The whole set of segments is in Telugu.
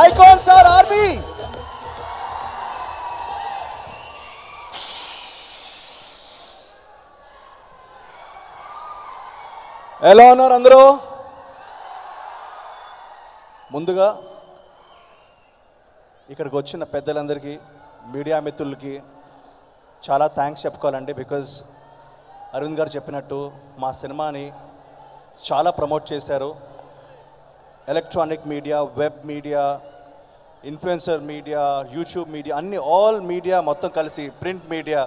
ఐకాన్ స్టార్ ఆర్మీ ఎలా ఉన్నారు అందరూ. ముందుగా ఇక్కడికి వచ్చిన పెద్దలందరికీ మీడియా మిత్రులకి చాలా థ్యాంక్స్ చెప్పుకోవాలండి బికాజ్ అరవింద్ గారు చెప్పినట్టు మా సినిమాని చాలా ప్రమోట్ చేశారు. Electronic media web media influencer media YouTube media అన్ని ఆల్ మీడియా మొత్తం కలిసి ప్రింట్ మీడియా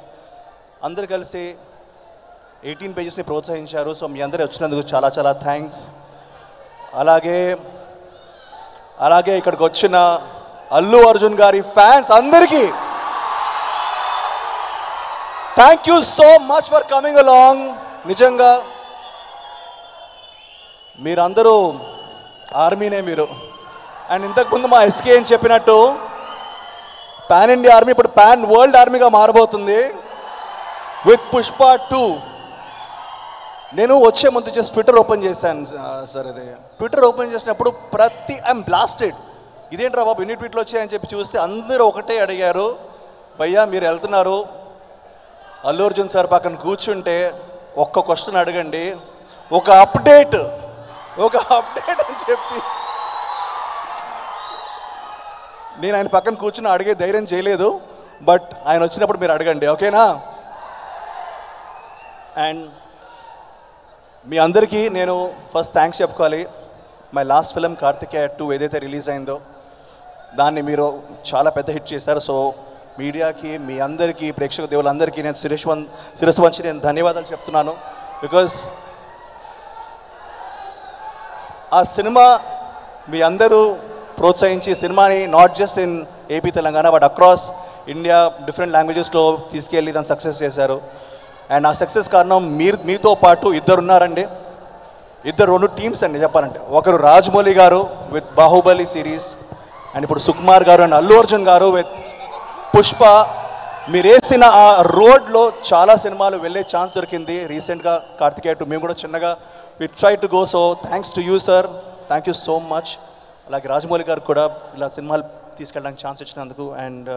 అందరు కలిసి ఎయిటీన్ పేజెస్ని ప్రోత్సహించారు. సో మీ అందరూ వచ్చినందుకు చాలా చాలా థ్యాంక్స్ అలాగే అలాగే ఇక్కడికి వచ్చిన అల్లు అర్జున్ గారి ఫ్యాన్స్ అందరికీ thank you so much for coming along నిజంగా మీరందరూ ఆర్మీనే మీరు. అండ్ ఇంతకుముందు మా ఎస్కే అని చెప్పినట్టు పాన్ ఇండియా ఆర్మీ ఇప్పుడు పాన్ వరల్డ్ ఆర్మీగా మారబోతుంది. విత్ పుష్ప టూ నేను వచ్చే ముందు జస్ట్ ట్విట్టర్ ఓపెన్ చేశాను సార్ అది. ట్విట్టర్ ఓపెన్ చేసినప్పుడు ప్రతి ఐఎమ్ బ్లాస్టెడ్ ఇదేంట్రా బాబు ఎన్ని ట్వీట్లు వచ్చాయని చెప్పి చూస్తే అందరూ ఒకటే అడిగారు. భయ్యా మీరు వెళ్తున్నారు. అల్లు అర్జున్ సార్ పక్కన కూర్చుంటే ఒక్క క్వశ్చన్ అడగండి. ఒక అప్డేట్ ఒక అప్డేట్ అని చెప్పి. నేను ఆయన పక్కన కూర్చుని అడిగే ధైర్యం చేయలేదు బట్ ఆయన వచ్చినప్పుడు మీరు అడగండి ఓకేనా? అండ్ మీ అందరికీ నేను ఫస్ట్ థ్యాంక్స్ చెప్పుకోవాలి. My last film Karthikeya two ఏదైతే రిలీజ్ అయిందో దాన్ని మీరు చాలా పెద్ద హిట్ చేశారు. సో మీడియాకి మీ అందరికీ ప్రేక్షక దేవులందరికీ నేను శిరస్ వన్ శిరస్సు వంచి నేను ధన్యవాదాలు చెప్తున్నాను. బికాజ్ ఆ సినిమా మీ అందరూ ప్రోత్సహించి సినిమాని not just in AP Telangana but across India different లాంగ్వేజెస్లో తీసుకెళ్ళి దాన్ని సక్సెస్ చేశారు. అండ్ ఆ సక్సెస్ కారణం మీరు మీతో పాటు ఇద్దరు ఉన్నారండి. ఇద్దరు రెండు టీమ్స్ అండి చెప్పాలంటే. ఒకరు రాజమౌళి గారు విత్ బాహుబలి సిరీస్ అండ్ ఇప్పుడు సుకుమార్ గారు అండ్ అల్లు అర్జున్ గారు విత్ పుష్ప మీరు వేసిన ఆ రోడ్లో చాలా సినిమాలు వెళ్ళే ఛాన్స్ దొరికింది. రీసెంట్గా కార్తికేయ టు మేము కూడా చిన్నగా we try to go so thanks to you sir thank you so much అలాగే రాజమౌళి గారు కూడా ఇలా సినిమాలు తీసుకెళ్ళడానికి ఛాన్స్ ఇచ్చినందుకు అండ్